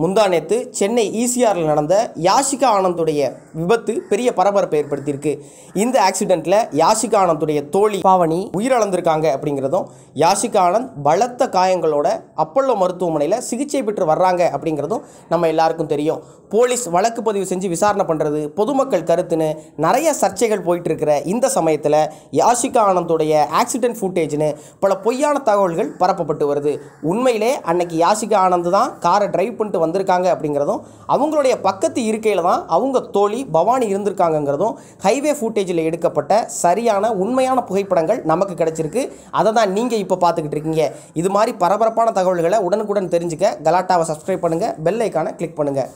முந்தா நேற்று சென்னை ஈசிஆரில் நடந்த யாஷிகா ஆனந்துடைய விபத்து பெரிய பரபரப்பை ஏற்படுத்தியிருக்கு. இந்த ஆக்சிடெண்ட்டில் யாஷிகா ஆனந்துடைய தோழி பாவனி உயிரிழந்திருக்காங்க அப்படிங்கிறதும் யாஷிகா ஆனந்த் பலத்த காயங்களோட அப்பல்லோ மருத்துவமனையில் சிகிச்சை பெற்று வர்றாங்க அப்படிங்கிறதும் நம்ம எல்லாருக்கும் தெரியும். போலீஸ் வழக்கு பதிவு செஞ்சு விசாரணை பண்ணுறது பொதுமக்கள் கருத்துன்னு நிறைய சர்ச்சைகள் போயிட்டுருக்கிற இந்த சமயத்தில் யாஷிகா ஆனந்தோடைய ஆக்சிடென்ட் ஃபுட்டேஜ்னு பல பொய்யான தகவல்கள் பரப்பப்பட்டு வருது. உண்மையிலே அன்னைக்கு யாஷிகா ஆனந்த் தான் காரை டிரைவ் பண்ணிட்டு வந்திருக்காங்க அப்படிங்கிறதும் அவங்களுடைய பக்கத்து இருக்கையில் தான் அவங்க தோழி பவானி இருந்திருக்காங்கங்கிறதும் ஹைவே ஃபுட்டேஜில் எடுக்கப்பட்ட சரியான உண்மையான புகைப்படங்கள் நமக்கு கிடச்சிருக்கு. அதை தான் நீங்கள் இப்போ பார்த்துக்கிட்டு இருக்கீங்க. இது மாதிரி பரபரப்பான தகவல்களை உடனுக்குடன் தெரிஞ்சுக்க கலாட்டாவை சப்ஸ்கிரைப் பண்ணுங்கள் பெல் ஐக்கானை கிளிக் பண்ணுங்கள்